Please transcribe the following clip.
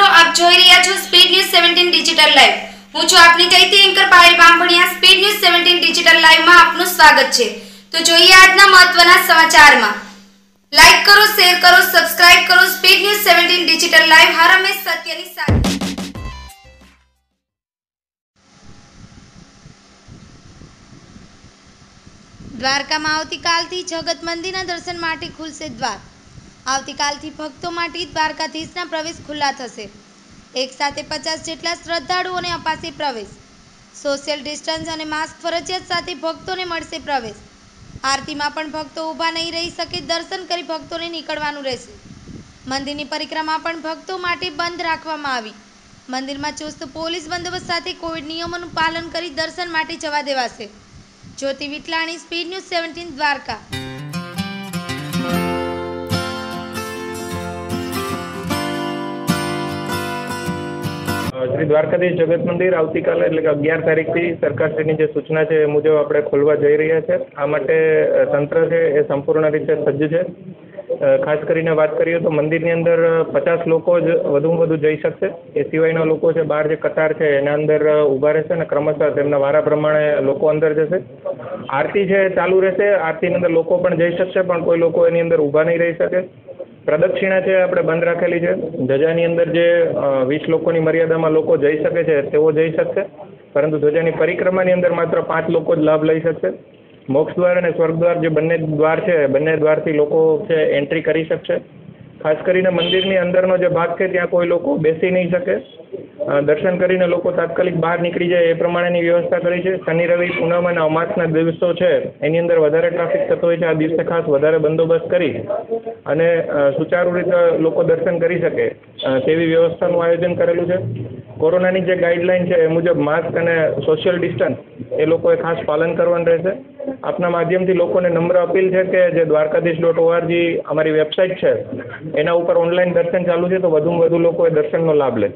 મિત્રો, આપ જોઈ રહ્યા છો speed news seventeen digital live હું છું આપની ચૈતી anchor Payal Bamaniya speed news seventeen digital લાઈવમાં આપનું સ્વાગત છે. તો જોઈએ આજના મહત્વના સમાચારમાં. લાઈક કરો શેર કરો સબસ્ક્રાઇબ કરો speed news seventeen digital live હરમે સત્યની સાથે. દ્વારકામાં આવતીકાલથી જગત મંદિરના દર્શન માટે ખુલશે દ્વાર. આવતીકાલથી ભક્તો માટે દ્વારકાધીશના પ્રવેશ ખુલ્લા થશે. એક સાથે પચાસ જેટલા શ્રદ્ધાળુઓને અપાશે પ્રવેશ. સોશિયલ ડિસ્ટન્સ અને માસ્ક ફરજિયાત સાથે ભક્તોને મળશે પ્રવેશ. આરતીમાં પણ ભક્તો ઊભા નહીં રહી શકે, દર્શન કરી ભક્તોને નીકળવાનું રહેશે. મંદિરની પરિક્રમા પણ ભક્તો માટે બંધ રાખવામાં આવી. મંદિરમાં ચુસ્ત પોલીસ બંદોબસ્ત સાથે કોવિડ નિયમોનું પાલન કરી દર્શન માટે જવા દેવાશે. Jyoti Vitlani speed news seventeen, Dwarka. Shri Dwarkadhish Jagat Mandir આવતીકાલે એટલે કે અગિયાર તારીખથી સરકારશ્રીની જે સૂચના છે એ મુજબ આપણે ખોલવા જઈ રહ્યા છે. આ માટે તંત્ર છે એ સંપૂર્ણ રીતે સજ્જ છે. ખાસ કરીને વાત કરીએ તો મંદિરની અંદર પચાસ લોકો જ વધુમાં વધુ જઈ શકશે. એ સિવાયના લોકો છે, બહાર જે કતાર છે એના અંદર ઊભા રહેશે અને ક્રમશઃ તેમના વારા પ્રમાણે લોકો અંદર જશે. આરતી છે ચાલુ રહેશે, આરતીની અંદર લોકો પણ જઈ શકશે, પણ કોઈ લોકો એની અંદર ઊભા નહીં રહી શકે. પ્રદક્ષિણા છે, આપણે બંધ રાખેલી છે. ધજાની અંદર જે વીસ લોકોની મર્યાદામાં લોકો જઈ શકે છે, તેઓ જઈ શકશે. પરંતુ ધજાની પરિક્રમાની અંદર માત્ર પાંચ લોકો જ લાભ લઈ શકશે. મોક્ષ દ્વાર અને સ્વર્ગ દ્વાર જે બંને દ્વાર છે, બંને દ્વારથી લોકો છે, એન્ટ્રી કરી શકશે. ખાસ કરીને મંદિરની અંદરનો જે ભાગ છે, ત્યાં કોઈ લોકો બેસી નહીં શકે. દર્શન કરીને લોકો તાત્કાલિક બહાર નીકળી જાય એ પ્રમાણેની વ્યવસ્થા કરી છે. શનિ, રવિ પૂનમ અને અમાસના દિવસો છે. એની અંદર વધારે ટ્રાફિક થતો હોય છે. આ દિવસે ખાસ વધારે બંદોબસ્ત કરી અને સુચારુ રીતે લોકો દર્શન કરી શકે. તેવી વ્યવસ્થાનું આયોજન કરેલું છે. કોરોનાની જે ગાઈડલાઈન છે એ મુજબ માસ્ક અને સોશિયલ ડિસ્ટન્સ એ લોકોએ ખાસ પાલન કરવાનું રહેશે. આપના માધ્યમથી લોકોને નમ્ર અપીલ છે કે જે દ્વારકાધીશ ડોટ ઓઆરજી અમારી વેબસાઇટ છે, એના ઉપર ઓનલાઈન દર્શન ચાલુ છે તો વધુમાં વધુ લોકો એ દર્શનનો લાભ લે.